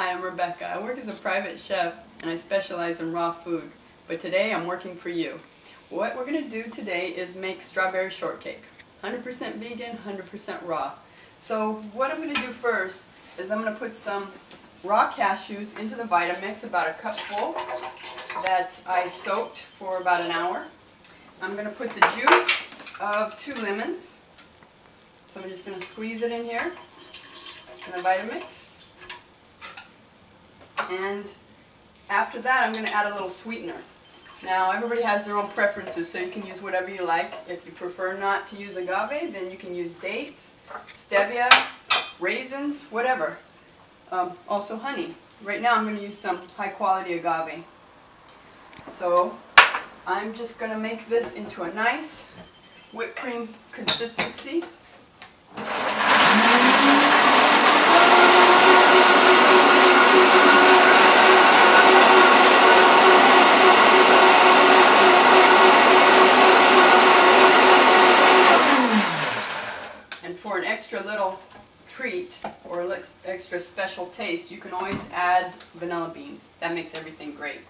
Hi, I'm Rebecca. I work as a private chef and I specialize in raw food. But today I'm working for you. What we're going to do today is make strawberry shortcake. 100% vegan, 100% raw. So what I'm going to do first is I'm going to put some raw cashews into the Vitamix, about a cup full, that I soaked for about an hour. I'm going to put the juice of two lemons. So I'm just going to squeeze it in here in the Vitamix. And after that, I'm going to add a little sweetener. Now, everybody has their own preferences, so you can use whatever you like. If you prefer not to use agave, then you can use dates, stevia, raisins, whatever. Um, also honey. Right now, I'm going to use some high-quality agave. So, I'm just going to make this into a nice whipped cream consistency. for an extra little treat or extra special taste, you can always add vanilla beans. That makes everything great.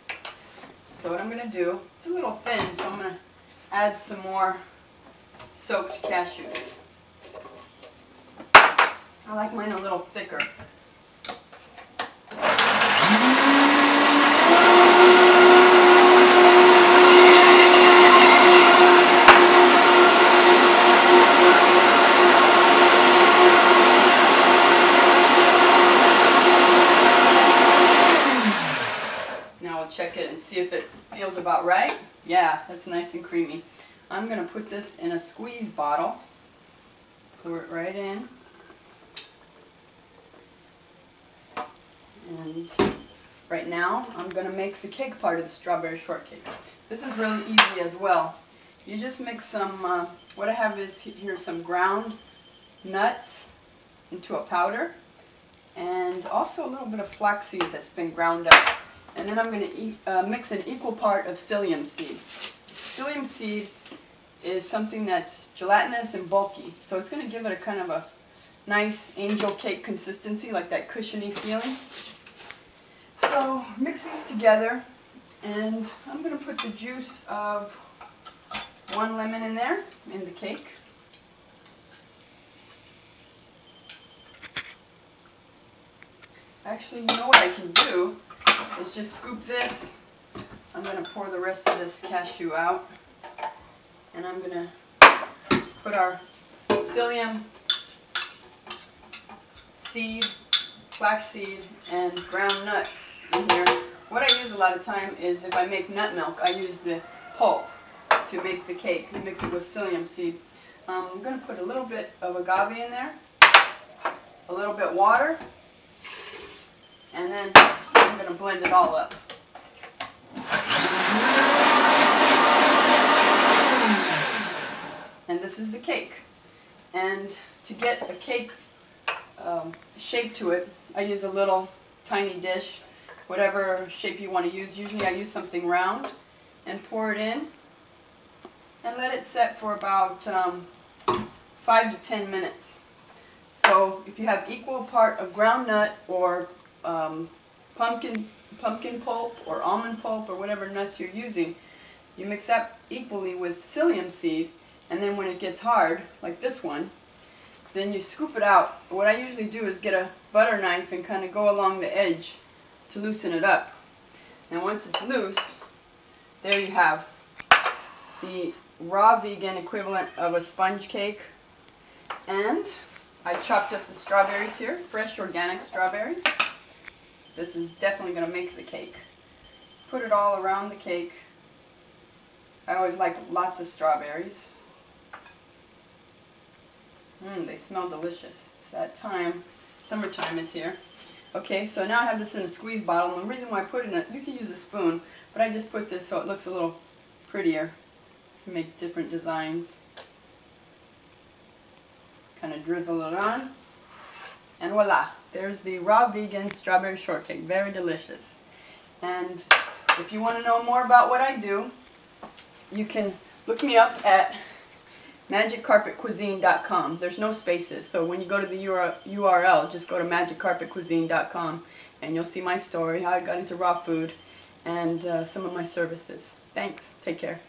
So what I'm going to do, it's a little thin, so I'm going to add some more soaked cashews. I like mine a little thicker. Check it and see if it feels about right. Yeah, that's nice and creamy. I'm going to put this in a squeeze bottle. Pour it right in. And right now, I'm going to make the cake part of the strawberry shortcake. This is really easy as well. You just mix some, uh, what I have is here some ground nuts into a powder and also a little bit of flaxseed that's been ground up. And then I'm going to uh, mix an equal part of psyllium seed. Psyllium seed is something that's gelatinous and bulky, so it's going to give it a kind of a nice angel cake consistency, like that cushiony feeling. So mix these together, and I'm going to put the juice of one lemon in there, in the cake. Actually, you know what I can do? Is just scoop this. I'm going to pour the rest of this cashew out. And I'm going to put our psyllium seed, flaxseed, and ground nuts in here. What I use a lot of time is if I make nut milk, I use the pulp to make the cake. You mix it with psyllium seed. Um, I'm going to put a little bit of agave in there, a little bit water, and then I'm going to blend it all up. And this is the cake. And to get a cake um, shape to it, I use a little tiny dish, whatever shape you want to use. Usually I use something round and pour it in and let it set for about um, 5 to 10 minutes. So if you have equal part of ground nut or um, pumpkin, pumpkin pulp or almond pulp or whatever nuts you're using, you mix that equally with psyllium seed, and then when it gets hard, like this one, then you scoop it out. What I usually do is get a butter knife and kind of go along the edge to loosen it up. And once it's loose, there you have the raw vegan equivalent of a sponge cake. And I chopped up the strawberries here, fresh organic strawberries. This is definitely going to make the cake. Put it all around the cake. I always like lots of strawberries. Mmm, they smell delicious. It's that time. Summertime is here. Okay, so now I have this in a squeeze bottle. And the reason why I put it in it, you can use a spoon, but I just put this so it looks a little prettier. to make different designs. Kind of drizzle it on. And voila, there's the raw vegan strawberry shortcake. Very delicious. And if you want to know more about what I do, you can look me up at magiccarpetcuisine.com. There's no spaces, so when you go to the URL, just go to magiccarpetcuisine.com and you'll see my story, how I got into raw food, and uh, some of my services. Thanks. Take care.